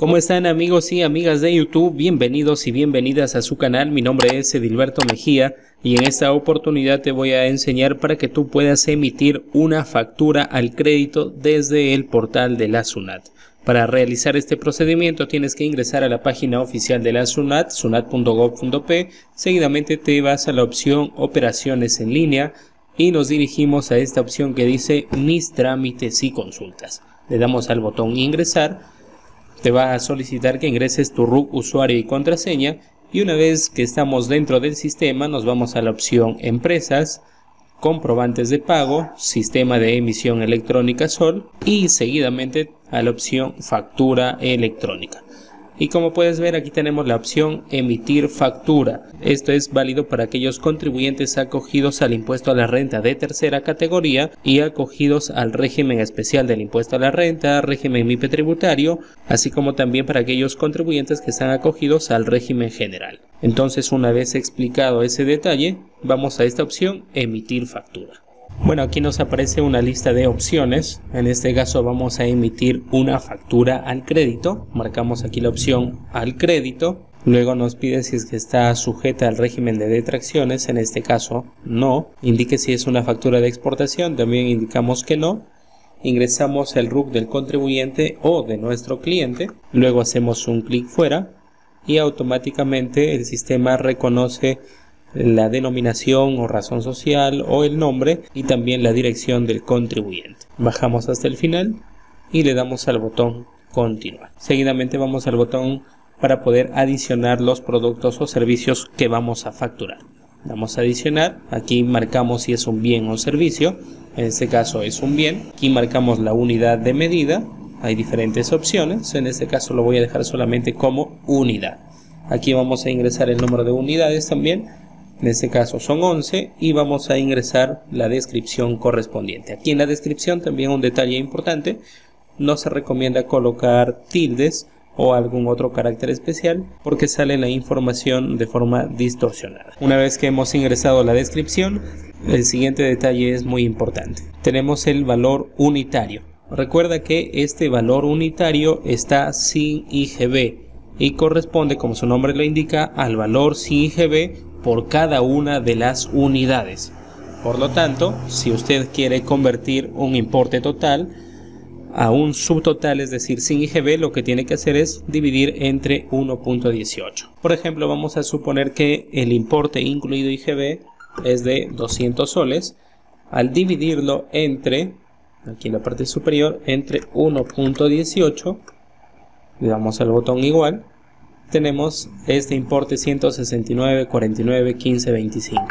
¿Cómo están amigos y amigas de YouTube? Bienvenidos y bienvenidas a su canal. Mi nombre es Edilberto Mejía y en esta oportunidad te voy a enseñar para que tú puedas emitir una factura al crédito desde el portal de la SUNAT. Para realizar este procedimiento tienes que ingresar a la página oficial de la SUNAT, sunat.gov.p. Seguidamente te vas a la opción Operaciones en línea y nos dirigimos a esta opción que dice Mis trámites y consultas. Le damos al botón Ingresar te va a solicitar que ingreses tu RUC, usuario y contraseña y una vez que estamos dentro del sistema nos vamos a la opción Empresas, Comprobantes de pago, Sistema de emisión electrónica SOL y seguidamente a la opción Factura electrónica. Y como puedes ver aquí tenemos la opción emitir factura. Esto es válido para aquellos contribuyentes acogidos al impuesto a la renta de tercera categoría y acogidos al régimen especial del impuesto a la renta, régimen MIPE tributario, así como también para aquellos contribuyentes que están acogidos al régimen general. Entonces una vez explicado ese detalle, vamos a esta opción emitir factura. Bueno, aquí nos aparece una lista de opciones. En este caso vamos a emitir una factura al crédito. Marcamos aquí la opción al crédito. Luego nos pide si es que está sujeta al régimen de detracciones. En este caso, no. Indique si es una factura de exportación. También indicamos que no. Ingresamos el RUC del contribuyente o de nuestro cliente. Luego hacemos un clic fuera y automáticamente el sistema reconoce la denominación o razón social o el nombre y también la dirección del contribuyente. Bajamos hasta el final y le damos al botón continuar. Seguidamente vamos al botón para poder adicionar los productos o servicios que vamos a facturar. Damos a adicionar, aquí marcamos si es un bien o servicio, en este caso es un bien, aquí marcamos la unidad de medida, hay diferentes opciones, en este caso lo voy a dejar solamente como unidad. Aquí vamos a ingresar el número de unidades también en este caso son 11 y vamos a ingresar la descripción correspondiente. Aquí en la descripción también un detalle importante, no se recomienda colocar tildes o algún otro carácter especial porque sale la información de forma distorsionada. Una vez que hemos ingresado la descripción, el siguiente detalle es muy importante. Tenemos el valor unitario. Recuerda que este valor unitario está sin IGB y corresponde, como su nombre lo indica, al valor sin IGB por cada una de las unidades. Por lo tanto, si usted quiere convertir un importe total a un subtotal, es decir, sin IGB, lo que tiene que hacer es dividir entre 1.18. Por ejemplo, vamos a suponer que el importe incluido IGB es de 200 soles. Al dividirlo entre, aquí en la parte superior, entre 1.18, le damos al botón igual, tenemos este importe 169, 49, 15, 25.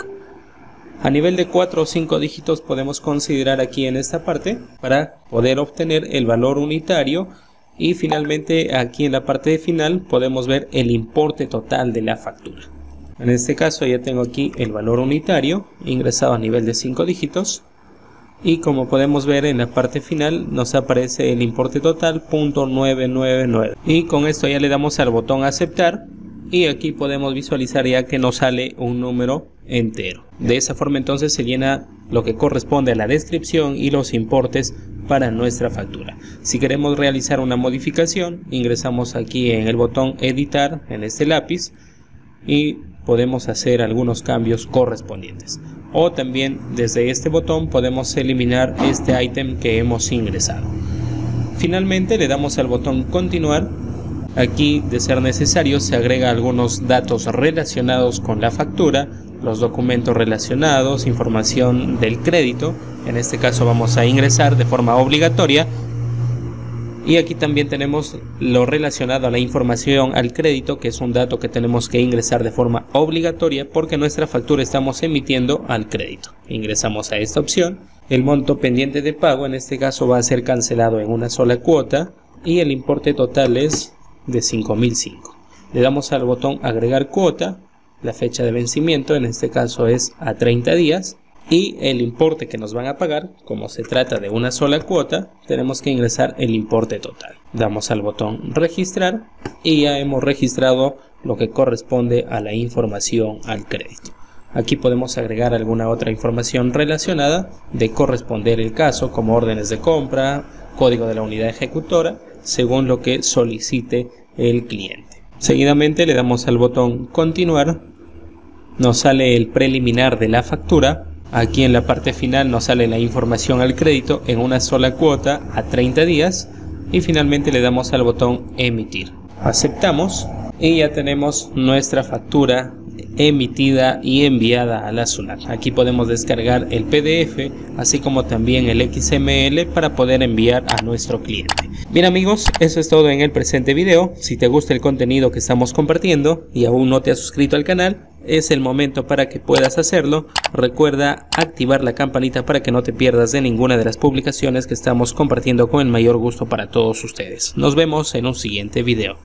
A nivel de 4 o 5 dígitos podemos considerar aquí en esta parte para poder obtener el valor unitario y finalmente aquí en la parte final podemos ver el importe total de la factura. En este caso ya tengo aquí el valor unitario ingresado a nivel de 5 dígitos y como podemos ver en la parte final nos aparece el importe total .999 y con esto ya le damos al botón aceptar y aquí podemos visualizar ya que nos sale un número entero. De esa forma entonces se llena lo que corresponde a la descripción y los importes para nuestra factura. Si queremos realizar una modificación ingresamos aquí en el botón editar en este lápiz y podemos hacer algunos cambios correspondientes o también desde este botón podemos eliminar este ítem que hemos ingresado. Finalmente le damos al botón continuar. Aquí de ser necesario se agrega algunos datos relacionados con la factura, los documentos relacionados, información del crédito. En este caso vamos a ingresar de forma obligatoria y aquí también tenemos lo relacionado a la información al crédito, que es un dato que tenemos que ingresar de forma obligatoria porque nuestra factura estamos emitiendo al crédito. Ingresamos a esta opción. El monto pendiente de pago en este caso va a ser cancelado en una sola cuota y el importe total es de 5005. Le damos al botón agregar cuota. La fecha de vencimiento en este caso es a 30 días y el importe que nos van a pagar, como se trata de una sola cuota, tenemos que ingresar el importe total. Damos al botón registrar y ya hemos registrado lo que corresponde a la información al crédito. Aquí podemos agregar alguna otra información relacionada de corresponder el caso como órdenes de compra, código de la unidad ejecutora según lo que solicite el cliente. Seguidamente le damos al botón continuar, nos sale el preliminar de la factura, aquí en la parte final nos sale la información al crédito en una sola cuota a 30 días y finalmente le damos al botón emitir. Aceptamos y ya tenemos nuestra factura emitida y enviada a la SUNAT. Aquí podemos descargar el PDF, así como también el XML para poder enviar a nuestro cliente. Bien amigos, eso es todo en el presente video. Si te gusta el contenido que estamos compartiendo y aún no te has suscrito al canal, es el momento para que puedas hacerlo. Recuerda activar la campanita para que no te pierdas de ninguna de las publicaciones que estamos compartiendo con el mayor gusto para todos ustedes. Nos vemos en un siguiente video.